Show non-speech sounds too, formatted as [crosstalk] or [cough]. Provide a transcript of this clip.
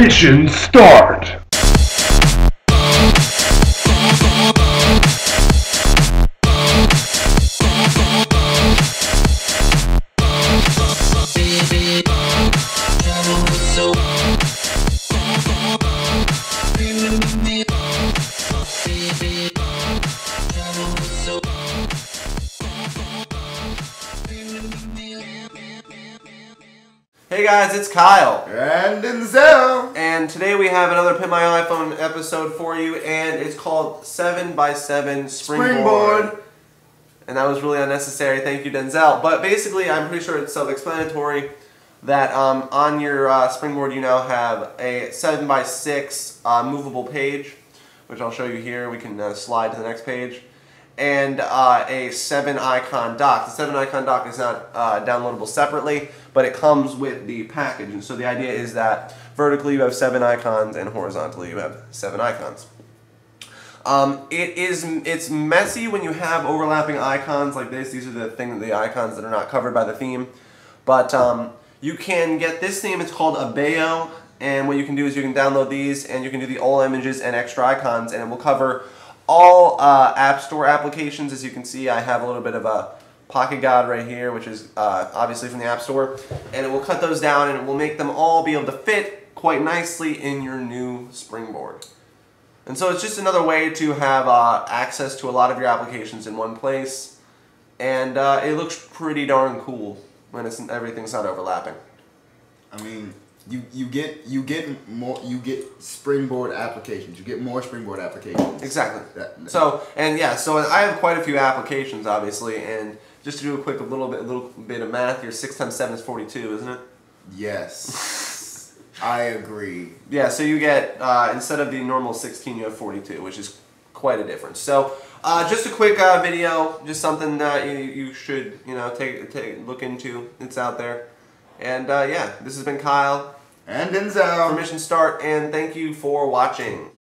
Mission start! Hey guys, it's Kyle. And Denzel. And today we have another Pimp My iPhone episode for you, and it's called 7x7 Springboard. Springboard. And that was really unnecessary. Thank you, Denzel. But basically, I'm pretty sure it's self explanatory that um, on your uh, Springboard you now have a 7x6 uh, movable page, which I'll show you here. We can uh, slide to the next page. And uh, a 7 icon dock. The 7 icon dock is not uh, downloadable separately, but it comes with the package. And so the idea is that vertically you have 7 icons and horizontally you have 7 icons. Um, it is it's messy when you have overlapping icons like this. These are the thing the icons that are not covered by the theme. But um, you can get this theme. It's called Abeo, and what you can do is you can download these and you can do the all images and extra icons, and it will cover all uh, App Store applications. As you can see, I have a little bit of a Pocket God right here, which is uh, obviously from the App Store, and it will cut those down and it will make them all be able to fit quite nicely in your new Springboard. And so it's just another way to have uh, access to a lot of your applications in one place. And uh, it looks pretty darn cool when it's, everything's not overlapping. I mean, you you get you get more you get springboard applications. You get more springboard applications. Exactly. That- So, and yeah, so I have quite a few applications, obviously, and just to do a quick a little bit, a little bit of math here, 6 times 7 is 42, isn't it? Yes. [laughs] I agree. Yeah, so you get, uh, instead of the normal 16, you have 42, which is quite a difference. So, uh, just a quick uh, video, just something that you, you should, you know, take, take look into. It's out there. And uh, yeah, this has been Kyle And for Denzel. Mission Start, and thank you for watching.